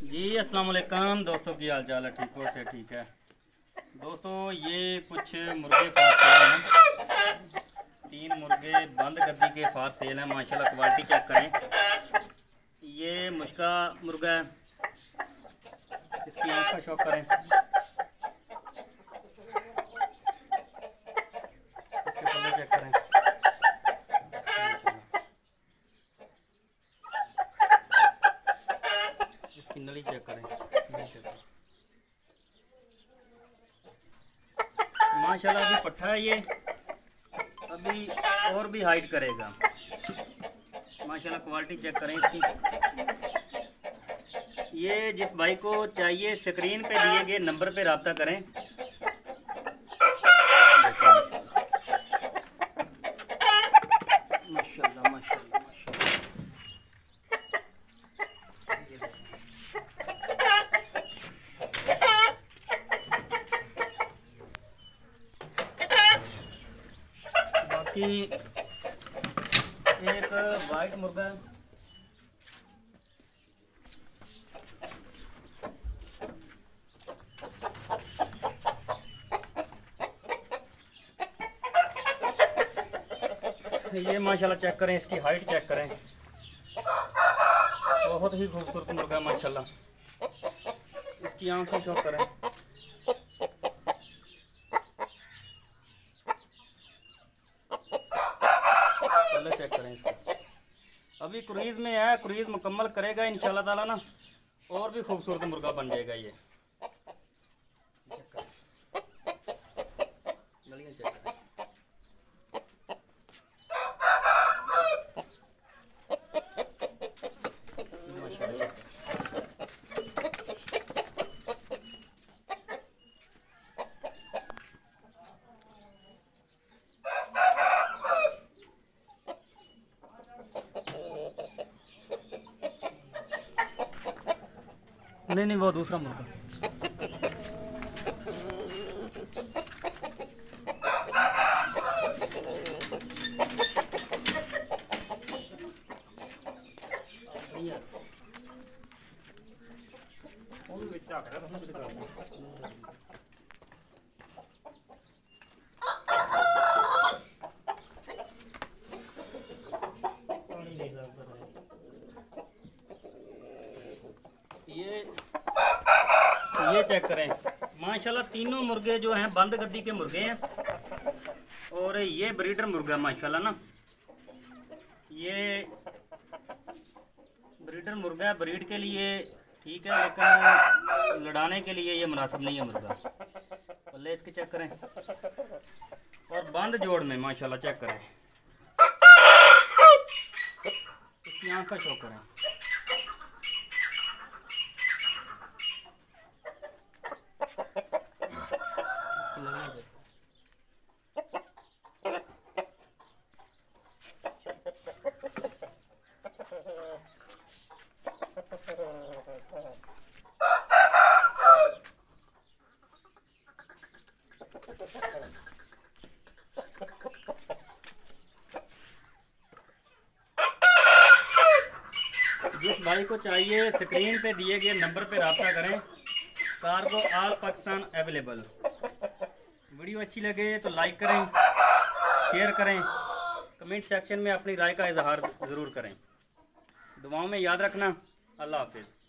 जी अस्सलाम वालेकुम दोस्तों, की हाल चाल है? ठीक हो, से ठीक है। दोस्तों, ये कुछ मुर्गे फार सेल हैं। तीन मुर्गे बंद गद्दी के फार सेल हैं, माशाल्लाह, क्वालिटी चेक करें। ये मुश्का मुर्गा है। इसकी आँख का शौक करें। इसके चेक करें। इसकी नली चेक करें। माशाल्लाह, अभी पट्ठा है ये। अभी और भी हाइट करेगा। माशाल्लाह क्वालिटी चेक करें इसकी। ये जिस भाई को चाहिए स्क्रीन पे दिए गए नंबर पे रबता करें माशाल्लाह माशाल्लाह माशाल्लाह ये देखें। बाकी एक वाइट मुर्गा। ये माशाल्लाह चेक करें, इसकी हाइट चेक करें। बहुत ही खूबसूरत मुर्गा है माशाल्लाह। इसकी आँख की शौक करें। चेक करें इसको। अभी क्रूज में है, क्रूज मुकम्मल करेगा इन ताला ना, और भी खूबसूरत मुर्गा बन जाएगा ये। नहीं नहीं वो दूसरा मुर्गा। ये ये चेक करें। माशाल्लाह, तीनों मुर्गे जो हैं, बंद गद्दी के मुर्गे हैं। और ये ब्रीडर मुर्गा, माशाल्लाह, ना। ये ब्रीडर मुर्गा ब्रीड के लिए ठीक है, लेकिन लड़ाने के लिए ये मुनासिब नहीं है मुर्गा। पल्ले इसके चेक करें। और बंद जोड़ में, माशाल्लाह चेक करें। इसकी आँख का शौक करें। जिस भाई को चाहिए स्क्रीन पे दिए गए नंबर पे रब्ता करें। Cargo all Pakistan available video अच्छी लगे तो लाइक करें, शेयर करें, कमेंट सेक्शन में अपनी राय का इजहार ज़रूर करें। दुआओं में याद रखना। अल्लाह हाफिज़।